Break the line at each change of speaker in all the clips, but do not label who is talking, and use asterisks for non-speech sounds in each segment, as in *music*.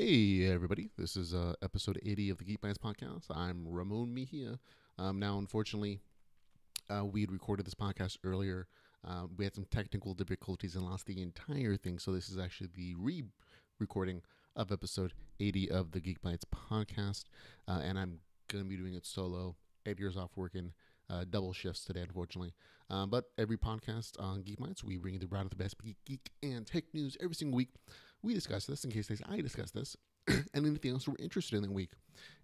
Hey, everybody. This is uh, episode 80 of the Geek Bytes podcast. I'm Ramon Mejia. Um, now, unfortunately, uh, we had recorded this podcast earlier. Uh, we had some technical difficulties and lost the entire thing. So, this is actually the re recording of episode 80 of the Geek Bytes podcast. Uh, and I'm going to be doing it solo. Edgar's off working uh, double shifts today, unfortunately. Um, but every podcast on Geek Bytes, we bring you the round of the best geek and tech news every single week. We discuss this in case they say I discuss this *clears throat* and anything else we're interested in the week.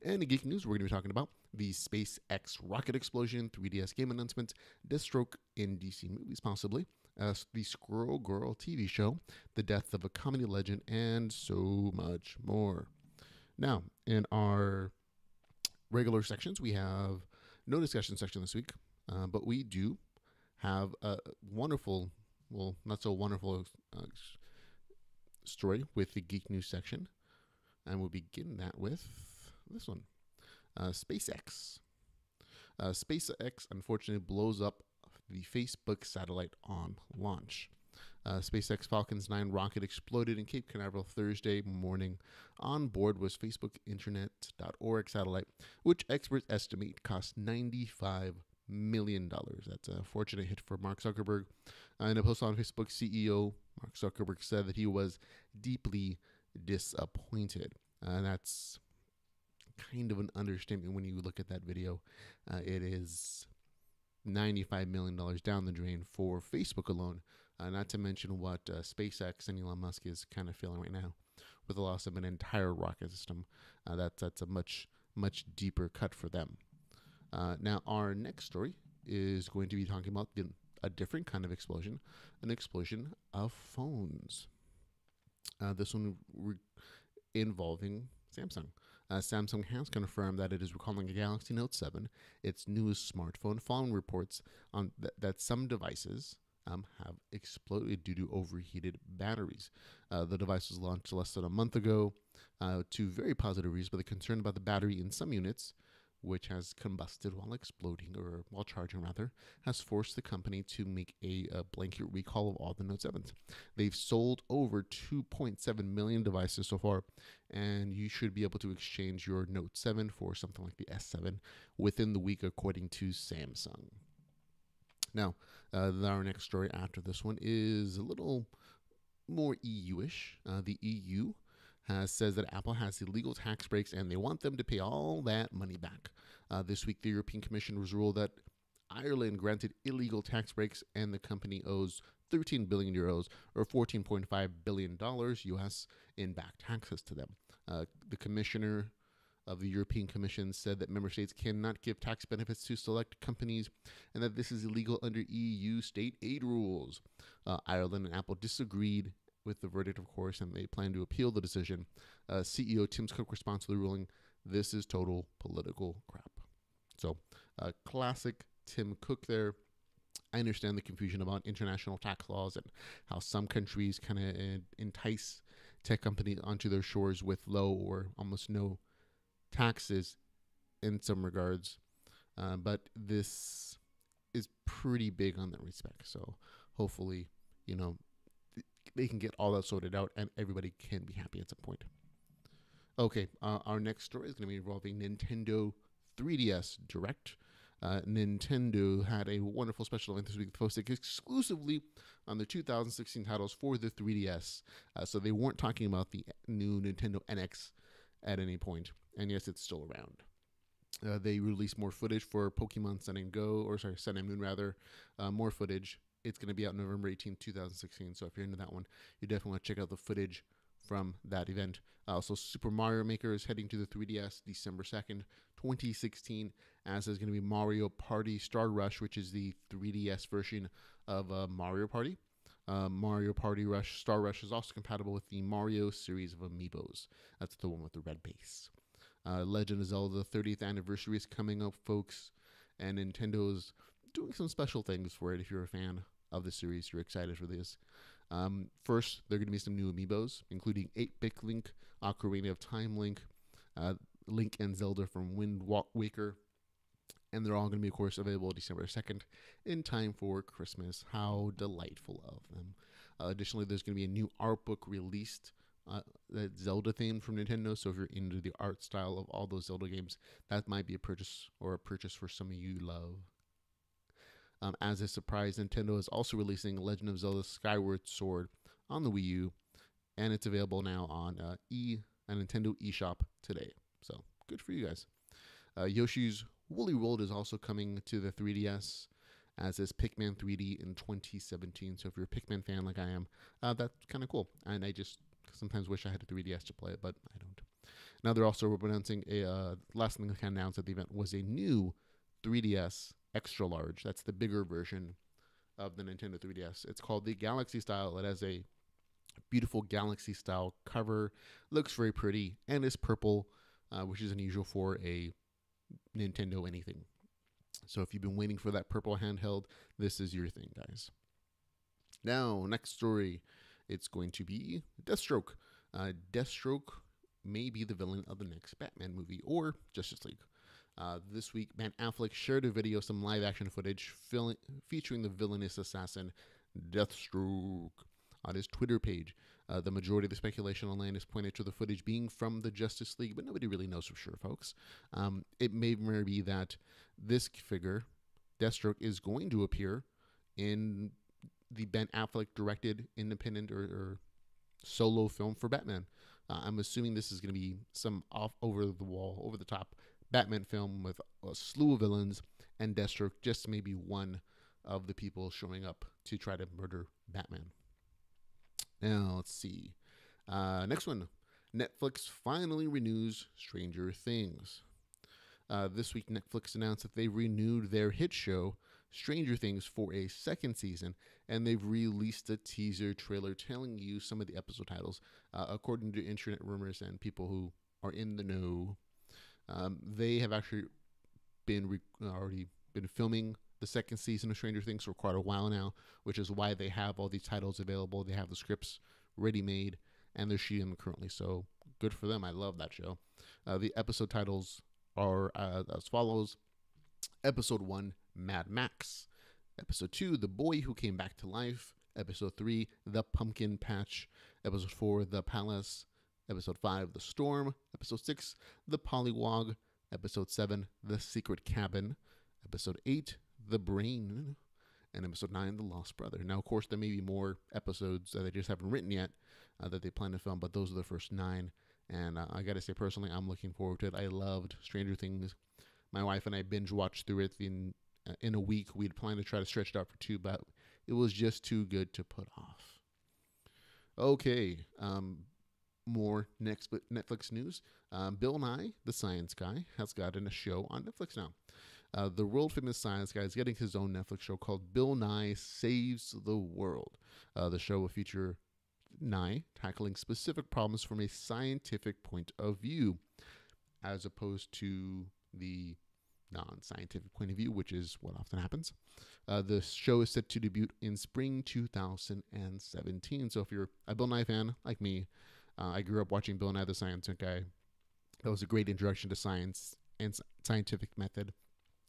And in geek news, we're going to be talking about the SpaceX rocket explosion, 3DS game announcements, Deathstroke in DC movies, possibly, uh, the Squirrel Girl TV show, the death of a comedy legend, and so much more. Now, in our regular sections, we have no discussion section this week, uh, but we do have a wonderful, well, not so wonderful uh, story with the geek news section. And we'll begin that with this one uh, SpaceX. Uh, SpaceX unfortunately blows up the Facebook satellite on launch. Uh, SpaceX Falcons 9 rocket exploded in Cape Canaveral Thursday morning. On board was Facebook Internet.org satellite, which experts estimate cost $95 million. That's a fortunate hit for Mark Zuckerberg. Uh, in a post on Facebook, CEO Mark Zuckerberg said that he was deeply disappointed. Uh, that's kind of an understatement when you look at that video. Uh, it is $95 million down the drain for Facebook alone, uh, not to mention what uh, SpaceX and Elon Musk is kind of feeling right now with the loss of an entire rocket system. Uh, that's, that's a much, much deeper cut for them. Uh, now, our next story is going to be talking about the, a different kind of explosion, an explosion of phones. Uh, this one re- involving Samsung. Uh, Samsung has confirmed that it is recalling a Galaxy Note 7, its newest smartphone, following reports on th- that some devices um, have exploded due to overheated batteries. Uh, the device was launched less than a month ago uh, to very positive reviews, but the concern about the battery in some units which has combusted while exploding or while charging rather, has forced the company to make a, a, blanket recall of all the Note 7s. They've sold over 2.7 million devices so far, and you should be able to exchange your Note 7 for something like the S7 within the week, according to Samsung. Now, uh, our next story after this one is a little more EU-ish. Uh, the EU says that Apple has illegal tax breaks and they want them to pay all that money back. Uh, this week, the European Commission was ruled that Ireland granted illegal tax breaks and the company owes 13 billion euros or 14.5 billion dollars US in back taxes to them. Uh, the commissioner of the European Commission said that member states cannot give tax benefits to select companies and that this is illegal under EU state aid rules. Uh, Ireland and Apple disagreed with the verdict, of course, and they plan to appeal the decision. Uh, CEO Tim Cook responds to the ruling this is total political crap. So, uh, classic Tim Cook there. I understand the confusion about international tax laws and how some countries kind of uh, entice tech companies onto their shores with low or almost no taxes in some regards. Uh, but this is pretty big on that respect. So hopefully, you know, they can get all that sorted out and everybody can be happy at some point. Okay, uh, our next story is going to be involving Nintendo 3DS Direct. Uh, Nintendo had a wonderful special event this week posted exclusively on the 2016 titles for the 3DS. Uh, so they weren't talking about the new Nintendo NX at any point. And yes, it's still around. Uh, they released more footage for Pokemon Sun and Go, or sorry, Sun and Moon rather. Uh, more footage it's going to be out November 18th, 2016. So if you're into that one, you definitely want to check out the footage from that event. Uh, also, Super Mario Maker is heading to the 3DS December 2nd, 2016, as is going to be Mario Party Star Rush, which is the 3DS version of uh, Mario Party. Uh, Mario Party Rush Star Rush is also compatible with the Mario series of amiibos. That's the one with the red base. Uh, Legend of Zelda 30th anniversary is coming up, folks, and Nintendo's doing some special things for it if you're a fan of the series. You're excited for this. Um, first, there are going to be some new amiibos, including 8 Bit Link, Ocarina of Time Link, uh, Link and Zelda from Wind Waker, and they're all going to be, of course, available December 2nd in time for Christmas. How delightful of them. Uh, additionally, there's going to be a new art book released uh, that Zelda theme from Nintendo. So if you're into the art style of all those Zelda games, that might be a purchase or a purchase for some of you love. Um, as a surprise, Nintendo is also releasing Legend of Zelda Skyward Sword on the Wii U, and it's available now on uh, E a Nintendo eShop today. So good for you guys. Uh, Yoshi's Woolly World is also coming to the 3DS, as is Pikmin 3D in 2017. So if you're a Pikmin fan like I am, uh, that's kind of cool. And I just sometimes wish I had a 3DS to play it, but I don't. Now they're also announcing a uh, last thing they announced at the event was a new 3DS extra large. That's the bigger version of the Nintendo 3DS. It's called the Galaxy Style. It has a beautiful Galaxy style cover. Looks very pretty and is purple, uh, which is unusual for a Nintendo anything. So if you've been waiting for that purple handheld, this is your thing, guys. Now, next story, it's going to be Deathstroke. Uh, Deathstroke may be the villain of the next Batman movie or Justice League. Uh, this week, Ben Affleck shared a video, some live action footage featuring the villainous assassin Deathstroke on his Twitter page. Uh, the majority of the speculation online is pointed to the footage being from the Justice League, but nobody really knows for sure, folks. Um, it may be that this figure, Deathstroke, is going to appear in the Ben Affleck directed independent or, or solo film for Batman. Uh, I'm assuming this is going to be some off over the wall, over the top Batman film with a slew of villains and Deathstroke just maybe one of the people showing up to try to murder Batman. Now, let's see. Uh, next one Netflix finally renews Stranger Things. Uh, this week, Netflix announced that they renewed their hit show, Stranger Things, for a second season, and they've released a teaser trailer telling you some of the episode titles. Uh, according to internet rumors and people who are in the know, um, they have actually been re- already been filming the second season of Stranger Things for quite a while now, which is why they have all these titles available. They have the scripts ready made, and they're shooting them currently. So good for them. I love that show. Uh, the episode titles are uh, as follows Episode 1 Mad Max. Episode 2 The Boy Who Came Back to Life. Episode 3 The Pumpkin Patch. Episode 4 The Palace. Episode 5 The Storm. Episode 6 The Pollywog. Episode 7 The Secret Cabin. Episode 8 the Brain, and episode 9, The Lost Brother. Now, of course, there may be more episodes that they just haven't written yet uh, that they plan to film, but those are the first nine. And uh, I got to say, personally, I'm looking forward to it. I loved Stranger Things. My wife and I binge watched through it in, uh, in a week. We'd planned to try to stretch it out for two, but it was just too good to put off. Okay, um, more next Netflix news. Um, Bill Nye, the science guy, has gotten a show on Netflix now. Uh, the world famous science guy is getting his own Netflix show called Bill Nye Saves the World. Uh, the show will feature Nye tackling specific problems from a scientific point of view, as opposed to the non scientific point of view, which is what often happens. Uh, the show is set to debut in spring 2017. So if you're a Bill Nye fan like me, uh, I grew up watching Bill Nye the Science Guy. That was a great introduction to science and scientific method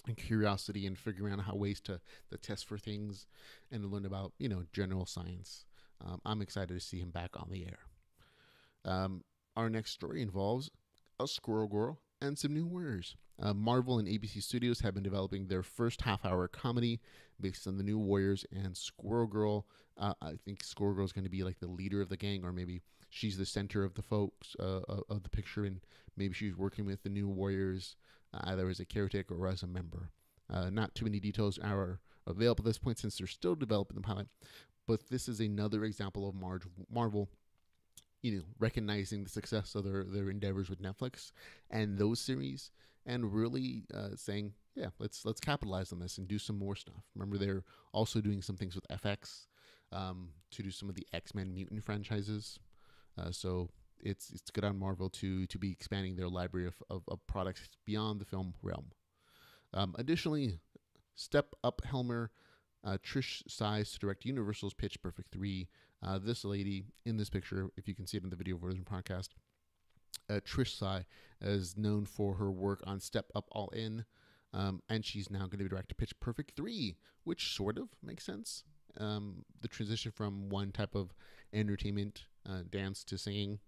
and curiosity and figuring out how ways to, to test for things and to learn about you know general science. Um, I'm excited to see him back on the air. Um, our next story involves a squirrel girl and some new warriors. Uh, Marvel and ABC Studios have been developing their first half-hour comedy based on the new Warriors and Squirrel Girl. Uh, I think Squirrel Girl is going to be like the leader of the gang, or maybe she's the center of the folks uh, of the picture, and maybe she's working with the new Warriors either as a caretaker or as a member. Uh, not too many details are available at this point since they're still developing the pilot, but this is another example of Mar- Marvel, you know, recognizing the success of their, their endeavors with Netflix and those series, and really uh, saying, yeah, let's let's capitalize on this and do some more stuff. Remember, they're also doing some things with FX um, to do some of the X Men mutant franchises. Uh, so it's it's good on Marvel to to be expanding their library of, of, of products beyond the film realm. Um, additionally, Step Up Helmer, uh, Trish Sie to direct Universal's Pitch Perfect 3. Uh, this lady in this picture, if you can see it in the video version podcast, uh, Trish Sie is known for her work on Step Up All In, um, and she's now going to be directing Pitch Perfect 3, which sort of makes sense. um, the transition from one type of entertainment, uh, dance to singing.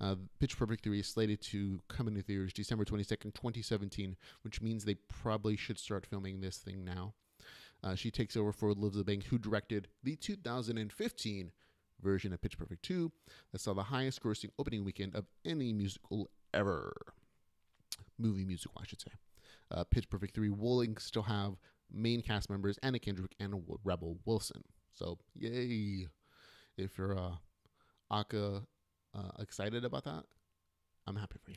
Uh, Pitch Perfect 3 is slated to come into theaters December 22nd, 2017, which means they probably should start filming this thing now. Uh, she takes over for Elizabeth Banks, who directed the 2015 version of Pitch Perfect 2 that saw the highest grossing opening weekend of any musical ever. Movie musical, I should say. Uh, Pitch Perfect 3 will still have main cast members Anna Kendrick and Rebel Wilson. So, yay. If you're uh, Aca uh, excited about that, I'm happy for you.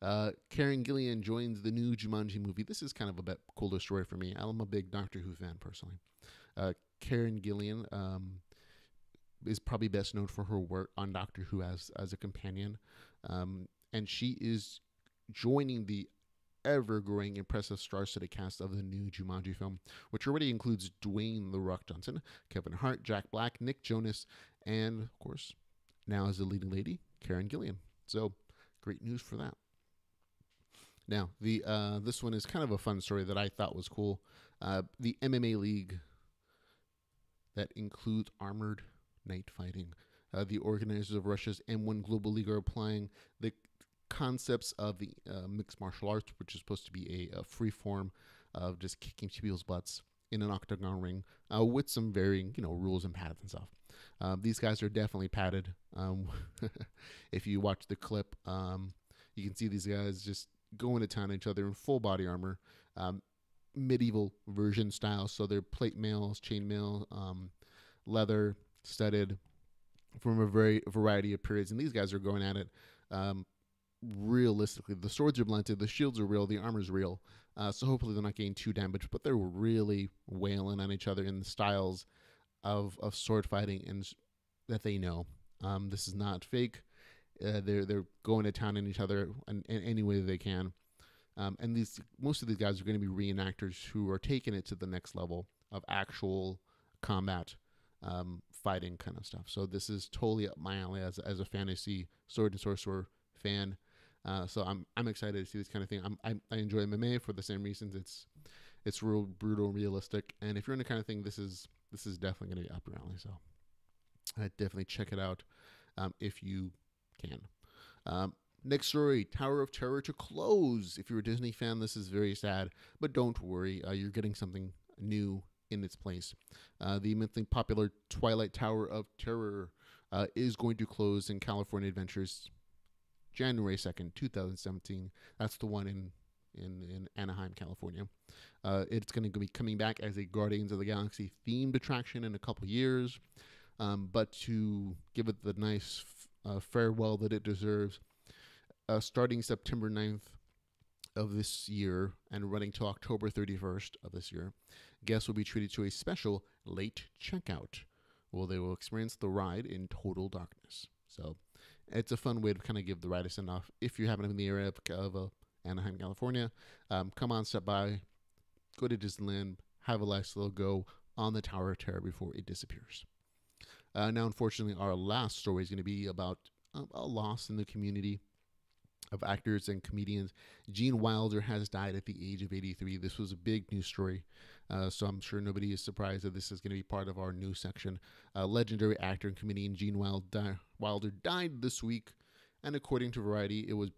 Uh, Karen Gillan joins the new Jumanji movie. This is kind of a bit cooler story for me. I'm a big Doctor Who fan personally. Uh, Karen Gillan um, is probably best known for her work on Doctor Who as as a companion, um, and she is joining the ever growing impressive star-studded cast of the new Jumanji film, which already includes Dwayne the Rock Johnson, Kevin Hart, Jack Black, Nick Jonas, and of course, now as the leading lady, Karen Gillan. So great news for that. Now, the uh, this one is kind of a fun story that I thought was cool. Uh, the MMA League that includes armored night fighting. Uh, the organizers of Russia's M1 Global League are applying the concepts of the uh, mixed martial arts, which is supposed to be a, a free form of just kicking people's butts in an octagon ring uh, with some varying, you know, rules and pads and stuff. Um, these guys are definitely padded. Um, *laughs* if you watch the clip, um, you can see these guys just going to town on each other in full body armor, um, medieval version style. So they're plate mails, chain mail, um, leather, studded, from a very variety of periods. And these guys are going at it um, realistically. The swords are blunted, the shields are real, the armor's real. Uh, so hopefully they're not getting too damaged, but they're really wailing on each other in the styles of, of sword fighting and that they know. Um, this is not fake. Uh, they're they're going to town on each other in, in any way they can. Um, and these most of these guys are going to be reenactors who are taking it to the next level of actual combat um, fighting kind of stuff. So this is totally up my alley as, as a fantasy sword and sorcerer fan. Uh, so I'm I'm excited to see this kind of thing. I'm, I, I enjoy MMA for the same reasons. It's it's real brutal, realistic, and if you're in the kind of thing, this is this is definitely going to be up your alley. So I definitely check it out um, if you can. Um, next story: Tower of Terror to close. If you're a Disney fan, this is very sad, but don't worry, uh, you're getting something new in its place. Uh, the immensely popular Twilight Tower of Terror uh, is going to close in California Adventures January 2nd, 2017. That's the one in in, in Anaheim, California. Uh, it's going to be coming back as a Guardians of the Galaxy themed attraction in a couple years. Um, but to give it the nice f- uh, farewell that it deserves, uh, starting September 9th of this year and running till October 31st of this year, guests will be treated to a special late checkout. Well, they will experience the ride in total darkness. So it's a fun way to kind of give the ride a send off. If you happen to be in the area of, uh, Anaheim, California, um, come on, step by, go to Disneyland, have a nice little go on the Tower of Terror before it disappears. Uh, now, unfortunately, our last story is going to be about um, a loss in the community of actors and comedians. Gene Wilder has died at the age of 83. This was a big news story, uh, so I'm sure nobody is surprised that this is going to be part of our news section. Uh, legendary actor and comedian Gene Wilder, Wilder died this week, and according to Variety, it was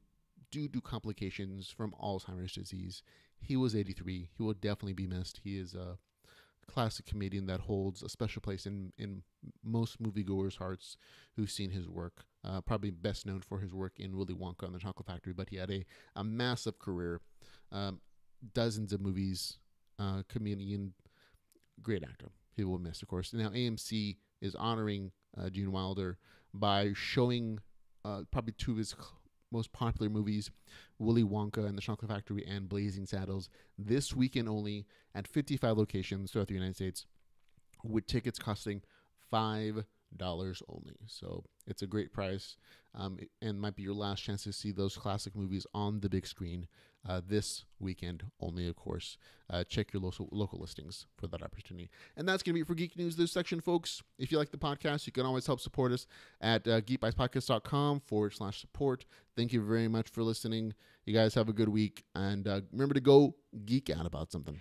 due to complications from Alzheimer's disease. He was 83. He will definitely be missed. He is a classic comedian that holds a special place in, in most moviegoers' hearts who've seen his work. Uh, probably best known for his work in Willy Wonka and the Chocolate Factory, but he had a, a massive career, um, dozens of movies, uh, comedian, great actor. He will miss, of course. Now, AMC is honoring uh, Gene Wilder by showing uh, probably two of his most popular movies, Willy Wonka and the Chocolate Factory and Blazing Saddles, this weekend only at 55 locations throughout the United States, with tickets costing five dollars only. So it's a great price, um, and might be your last chance to see those classic movies on the big screen uh, this weekend only. Of course, uh, check your local local listings for that opportunity. And that's gonna be for Geek News this section, folks. If you like the podcast, you can always help support us at uh, geekbytespodcast.com forward slash support. Thank you very much for listening. You guys have a good week, and uh, remember to go geek out about something.